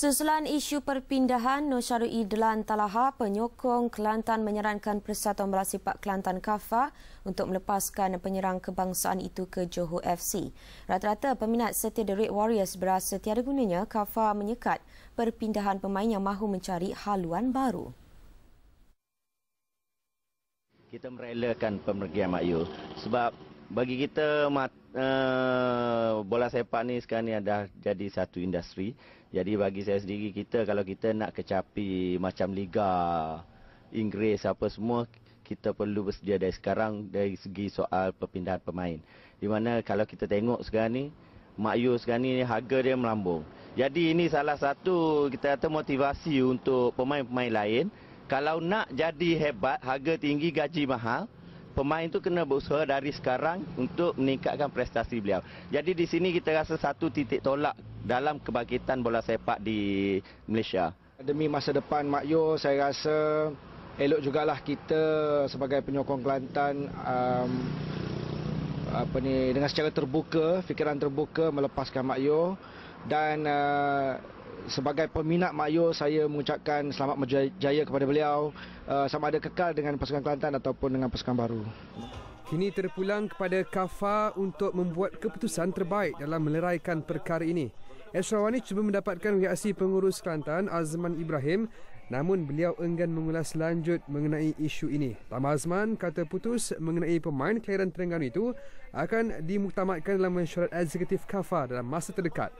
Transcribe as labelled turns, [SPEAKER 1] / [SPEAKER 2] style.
[SPEAKER 1] Susulan isu perpindahan, Nur Syarul Idlan Talaha, penyokong Kelantan menyarankan Persatuan Bola Sepak Kelantan KAFA untuk melepaskan penyerang kebangsaan itu ke Johor FC. Rata-rata peminat setia The Red Warriors berasa tiada gunanya KAFA menyekat perpindahan pemain yang mahu mencari haluan baru.
[SPEAKER 2] Kita merelakan pemergian Mak Yu sebab bagi kita uh, bola sepak ni sekarang ni dah jadi satu industri jadi bagi saya sendiri kita kalau kita nak kecapi macam liga Inggeris apa semua kita perlu bersedia dari sekarang dari segi soal perpindahan pemain. Di mana kalau kita tengok sekarang ni Mak Yu sekarang ni harga dia melambung. Jadi ini salah satu kita kata motivasi untuk pemain-pemain lain kalau nak jadi hebat, harga tinggi, gaji mahal, pemain itu kena berusaha dari sekarang untuk meningkatkan prestasi beliau. Jadi di sini kita rasa satu titik tolak dalam kebangkitan bola sepak di Malaysia.
[SPEAKER 3] Demi masa depan Mak Yo, saya rasa elok jugalah kita sebagai penyokong Kelantan um, apa ni dengan secara terbuka, fikiran terbuka melepaskan Mak Yo dan uh, sebagai peminat Mak Yo, saya mengucapkan selamat berjaya kepada beliau uh, sama ada kekal dengan pasukan Kelantan ataupun dengan pasukan baru.
[SPEAKER 4] Kini terpulang kepada KAFA untuk membuat keputusan terbaik dalam meleraikan perkara ini. Esrawani cuba mendapatkan reaksi pengurus Kelantan Azman Ibrahim namun beliau enggan mengulas lanjut mengenai isu ini. Tama Azman kata putus mengenai pemain kelahiran Terengganu itu akan dimuktamadkan dalam mesyuarat eksekutif KAFA dalam masa terdekat.